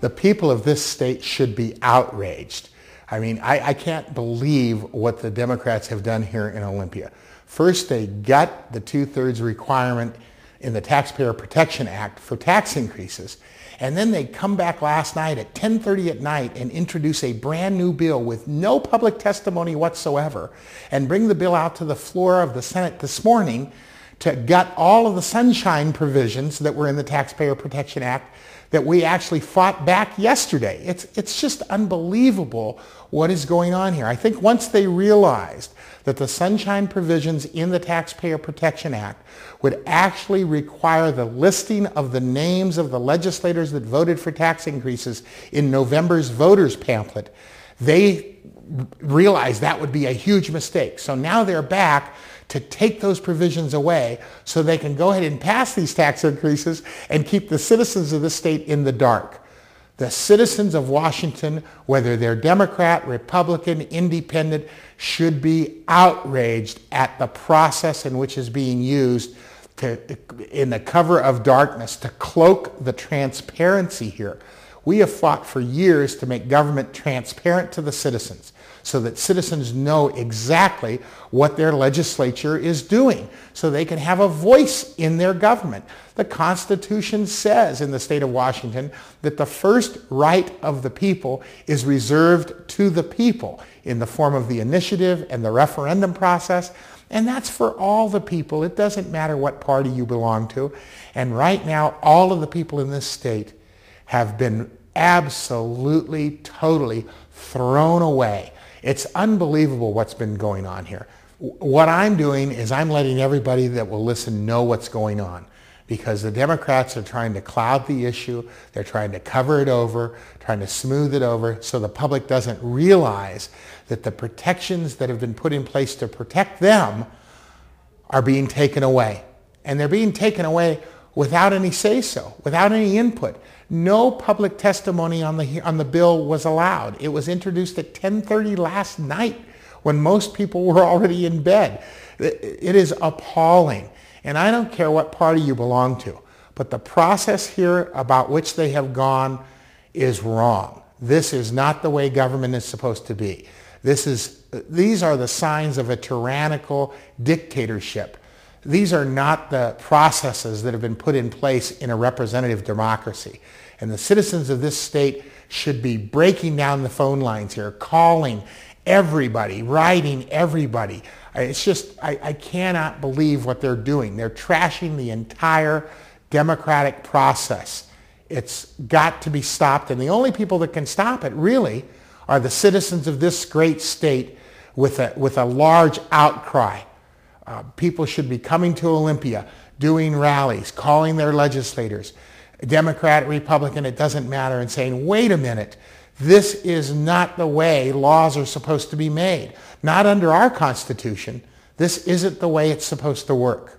the people of this state should be outraged. I mean, I, I, can't believe what the Democrats have done here in Olympia. First, they gut the two-thirds requirement in the Taxpayer Protection Act for tax increases. And then they come back last night at 10.30 at night and introduce a brand new bill with no public testimony whatsoever and bring the bill out to the floor of the Senate this morning to gut all of the sunshine provisions that were in the Taxpayer Protection Act that we actually fought back yesterday. It's, it's just unbelievable what is going on here. I think once they realized that the sunshine provisions in the Taxpayer Protection Act would actually require the listing of the names of the legislators that voted for tax increases in November's voters pamphlet, they realized that would be a huge mistake. So now they're back to take those provisions away so they can go ahead and pass these tax increases and keep the citizens of the state in the dark. The citizens of Washington, whether they're Democrat, Republican, Independent, should be outraged at the process in which is being used to, in the cover of darkness to cloak the transparency here. We have fought for years to make government transparent to the citizens so that citizens know exactly what their legislature is doing so they can have a voice in their government. The Constitution says in the state of Washington that the first right of the people is reserved to the people in the form of the initiative and the referendum process. And that's for all the people. It doesn't matter what party you belong to. And right now, all of the people in this state have been absolutely, totally thrown away it's unbelievable what's been going on here. What I'm doing is I'm letting everybody that will listen know what's going on because the Democrats are trying to cloud the issue. They're trying to cover it over, trying to smooth it over so the public doesn't realize that the protections that have been put in place to protect them are being taken away. And they're being taken away without any say-so, without any input. No public testimony on the, on the bill was allowed. It was introduced at 10.30 last night when most people were already in bed. It is appalling. And I don't care what party you belong to, but the process here about which they have gone is wrong. This is not the way government is supposed to be. This is, these are the signs of a tyrannical dictatorship these are not the processes that have been put in place in a representative democracy. And the citizens of this state should be breaking down the phone lines here, calling everybody, writing everybody. It's just, I, I cannot believe what they're doing. They're trashing the entire democratic process. It's got to be stopped. And the only people that can stop it, really, are the citizens of this great state with a, with a large outcry. Uh, people should be coming to Olympia, doing rallies, calling their legislators, Democrat, Republican, it doesn't matter, and saying, wait a minute, this is not the way laws are supposed to be made. Not under our Constitution. This isn't the way it's supposed to work.